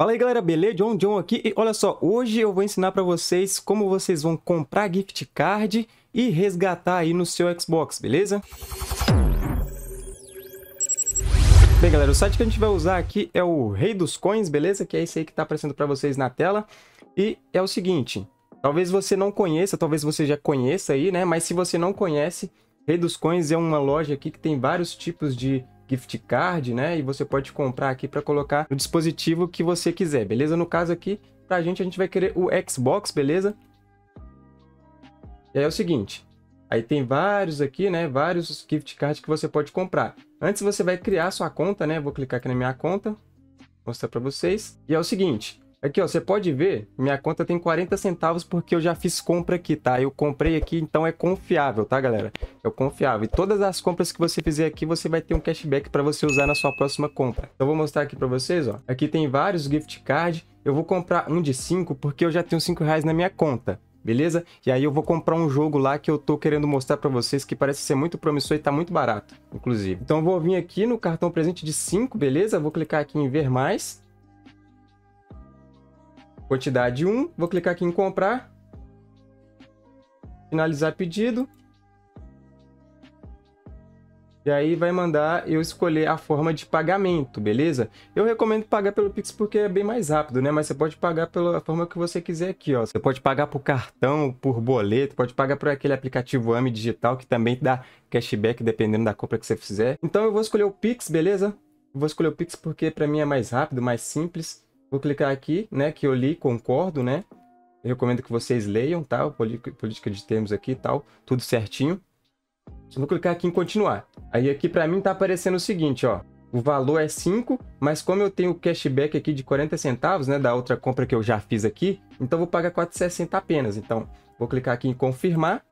Fala aí galera, beleza? John John aqui e olha só, hoje eu vou ensinar para vocês como vocês vão comprar gift card e resgatar aí no seu Xbox, beleza? Bem galera, o site que a gente vai usar aqui é o Rei dos Coins, beleza? Que é esse aí que tá aparecendo para vocês na tela. E é o seguinte, talvez você não conheça, talvez você já conheça aí, né? Mas se você não conhece, Rei dos Coins é uma loja aqui que tem vários tipos de gift card, né? E você pode comprar aqui para colocar no dispositivo que você quiser, beleza? No caso aqui, pra gente, a gente vai querer o Xbox, beleza? E aí é o seguinte, aí tem vários aqui, né? Vários gift cards que você pode comprar. Antes você vai criar sua conta, né? Vou clicar aqui na minha conta, mostrar para vocês. E é o seguinte, Aqui, ó, você pode ver, minha conta tem 40 centavos porque eu já fiz compra aqui, tá? Eu comprei aqui, então é confiável, tá, galera? É confiável. E todas as compras que você fizer aqui, você vai ter um cashback para você usar na sua próxima compra. Então, vou mostrar aqui para vocês, ó. Aqui tem vários gift cards. Eu vou comprar um de 5 porque eu já tenho 5 reais na minha conta beleza? E aí eu vou comprar um jogo lá que eu tô querendo mostrar para vocês que parece ser muito promissor e tá muito barato, inclusive. Então eu vou vir aqui no cartão presente de 5, beleza? Vou clicar aqui em ver mais quantidade 1, vou clicar aqui em comprar, finalizar pedido, e aí vai mandar eu escolher a forma de pagamento, beleza? Eu recomendo pagar pelo Pix porque é bem mais rápido, né? Mas você pode pagar pela forma que você quiser aqui, ó. Você pode pagar por cartão, por boleto, pode pagar por aquele aplicativo AMI Digital que também dá cashback dependendo da compra que você fizer. Então eu vou escolher o Pix, beleza? vou escolher o Pix porque para mim é mais rápido, mais simples. Vou clicar aqui, né, que eu li, concordo, né? Eu recomendo que vocês leiam, tá? Política de termos aqui e tal, tudo certinho. Vou clicar aqui em continuar. Aí aqui para mim tá aparecendo o seguinte, ó. O valor é 5, mas como eu tenho o cashback aqui de 40 centavos, né, da outra compra que eu já fiz aqui, então vou pagar 4,60 apenas. Então, vou clicar aqui em confirmar.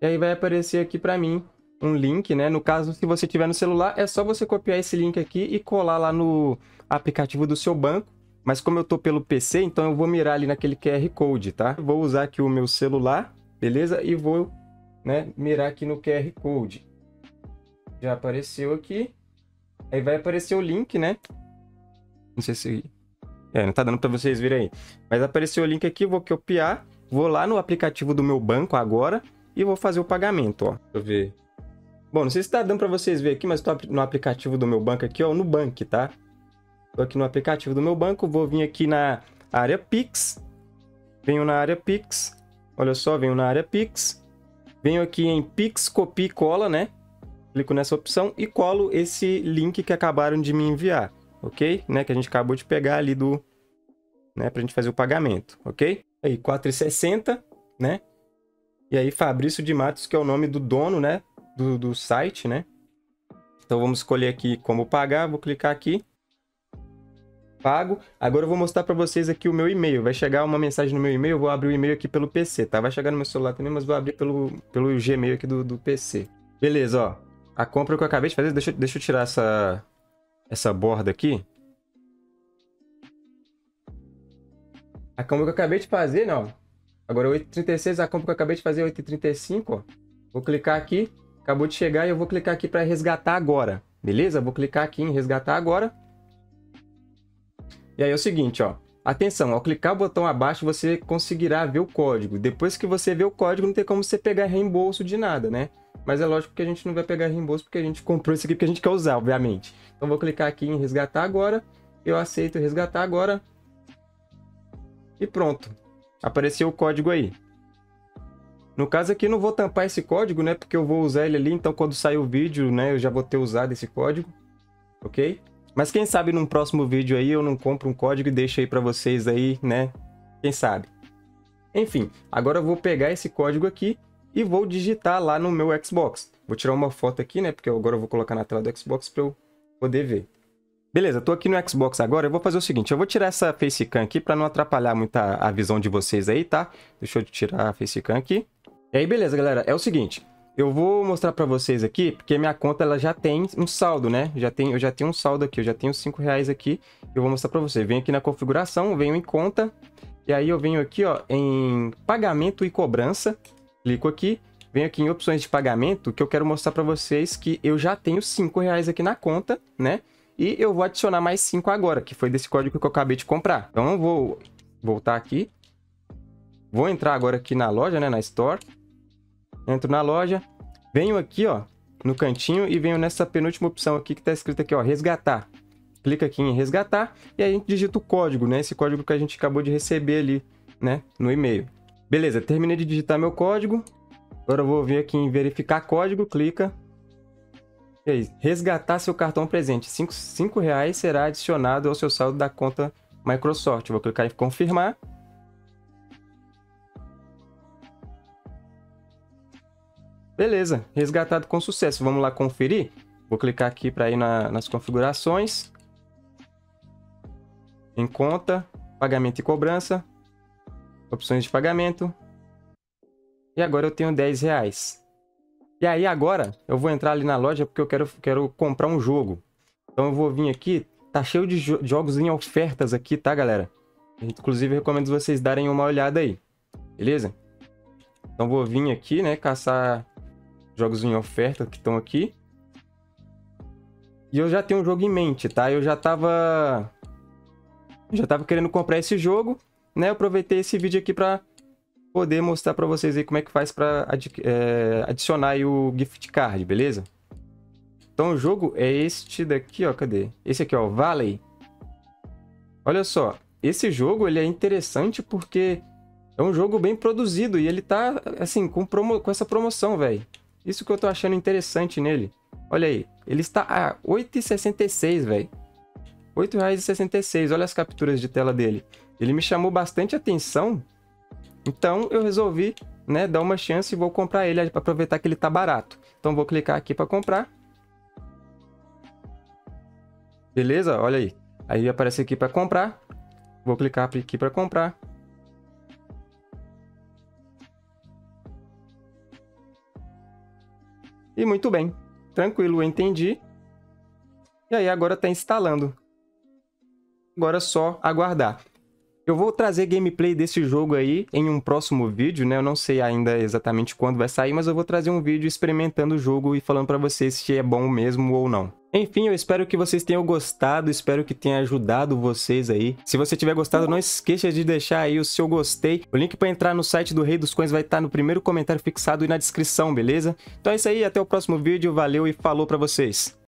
E aí vai aparecer aqui para mim um link, né? No caso, se você tiver no celular, é só você copiar esse link aqui e colar lá no aplicativo do seu banco. Mas como eu estou pelo PC, então eu vou mirar ali naquele QR Code, tá? Vou usar aqui o meu celular, beleza? E vou né, mirar aqui no QR Code. Já apareceu aqui. Aí vai aparecer o link, né? Não sei se... É, não tá dando para vocês verem aí. Mas apareceu o link aqui, vou copiar. Vou lá no aplicativo do meu banco agora e vou fazer o pagamento, ó. Deixa eu ver. Bom, não sei se está dando para vocês verem aqui, mas estou no aplicativo do meu banco aqui, ó, no Bank, tá? Estou aqui no aplicativo do meu banco, vou vir aqui na área Pix. Venho na área Pix. Olha só, venho na área Pix. Venho aqui em Pix, copia e cola, né? Clico nessa opção e colo esse link que acabaram de me enviar, ok? Né? Que a gente acabou de pegar ali do... Né? Pra gente fazer o pagamento, ok? Aí, 4,60, né? E aí, Fabrício de Matos, que é o nome do dono, né? Do, do site, né? Então vamos escolher aqui como pagar, vou clicar aqui. Pago. Agora eu vou mostrar para vocês aqui o meu e-mail. Vai chegar uma mensagem no meu e-mail, vou abrir o e-mail aqui pelo PC, tá? Vai chegar no meu celular também, mas vou abrir pelo, pelo Gmail aqui do, do PC. Beleza, ó. A compra que eu acabei de fazer, deixa, deixa eu tirar essa, essa borda aqui. A compra que eu acabei de fazer, não. Agora 8,36, a compra que eu acabei de fazer é 8,35, ó. Vou clicar aqui, Acabou de chegar e eu vou clicar aqui para resgatar agora. Beleza? Vou clicar aqui em resgatar agora. E aí é o seguinte, ó. Atenção, ao clicar o botão abaixo, você conseguirá ver o código. Depois que você vê o código, não tem como você pegar reembolso de nada, né? Mas é lógico que a gente não vai pegar reembolso porque a gente comprou isso aqui porque a gente quer usar, obviamente. Então vou clicar aqui em resgatar agora. Eu aceito resgatar agora. E pronto. Apareceu o código aí. No caso aqui não vou tampar esse código, né? Porque eu vou usar ele ali, então quando sair o vídeo, né? Eu já vou ter usado esse código, ok? Mas quem sabe num próximo vídeo aí eu não compro um código e deixo aí para vocês aí, né? Quem sabe? Enfim, agora eu vou pegar esse código aqui e vou digitar lá no meu Xbox. Vou tirar uma foto aqui, né? Porque agora eu vou colocar na tela do Xbox para eu poder ver. Beleza, tô aqui no Xbox agora, eu vou fazer o seguinte, eu vou tirar essa facecam aqui para não atrapalhar muito a, a visão de vocês aí, tá? Deixa eu tirar a facecam aqui. E aí, beleza, galera. É o seguinte. Eu vou mostrar para vocês aqui, porque minha conta ela já tem um saldo, né? Já tem, eu já tenho um saldo aqui, eu já tenho 5 reais aqui. Eu vou mostrar para você. Venho aqui na configuração, venho em conta. E aí eu venho aqui, ó, em pagamento e cobrança. Clico aqui. Venho aqui em opções de pagamento, que eu quero mostrar para vocês que eu já tenho 5 reais aqui na conta, né? E eu vou adicionar mais 5 agora, que foi desse código que eu acabei de comprar. Então eu vou voltar aqui. Vou entrar agora aqui na loja, né, na Store. Entro na loja. Venho aqui, ó, no cantinho e venho nessa penúltima opção aqui que está escrito aqui, ó, resgatar. Clica aqui em resgatar e aí a gente digita o código, né? Esse código que a gente acabou de receber ali, né, no e-mail. Beleza, terminei de digitar meu código. Agora eu vou vir aqui em verificar código, clica. E aí, resgatar seu cartão presente. 5 reais será adicionado ao seu saldo da conta Microsoft. vou clicar em confirmar. Beleza, resgatado com sucesso. Vamos lá conferir? Vou clicar aqui para ir na, nas configurações. Em conta, pagamento e cobrança. Opções de pagamento. E agora eu tenho 10 reais. E aí agora eu vou entrar ali na loja porque eu quero, quero comprar um jogo. Então eu vou vir aqui. Tá cheio de jo jogos em ofertas aqui, tá, galera? Inclusive, recomendo vocês darem uma olhada aí. Beleza? Então vou vir aqui, né, caçar jogos em oferta que estão aqui. E eu já tenho um jogo em mente, tá? Eu já tava... Já tava querendo comprar esse jogo, né? Eu aproveitei esse vídeo aqui pra poder mostrar pra vocês aí como é que faz pra adi é, adicionar o gift card, beleza? Então o jogo é este daqui, ó. Cadê? Esse aqui, ó. Valley. Olha só. Esse jogo, ele é interessante porque é um jogo bem produzido e ele tá, assim, com, promo com essa promoção, velho. Isso que eu tô achando interessante nele. Olha aí, ele está a R$ 8,66, velho. R$ 8,66. Olha as capturas de tela dele. Ele me chamou bastante atenção. Então eu resolvi, né, dar uma chance e vou comprar ele para aproveitar que ele tá barato. Então vou clicar aqui para comprar. Beleza? Olha aí. Aí aparece aqui para comprar. Vou clicar aqui para comprar. E muito bem. Tranquilo, entendi. E aí agora está instalando. Agora é só aguardar. Eu vou trazer gameplay desse jogo aí em um próximo vídeo, né? Eu não sei ainda exatamente quando vai sair, mas eu vou trazer um vídeo experimentando o jogo e falando para vocês se é bom mesmo ou não. Enfim, eu espero que vocês tenham gostado, espero que tenha ajudado vocês aí. Se você tiver gostado, não esqueça de deixar aí o seu gostei. O link para entrar no site do Rei dos Coins vai estar no primeiro comentário fixado e na descrição, beleza? Então é isso aí, até o próximo vídeo, valeu e falou para vocês.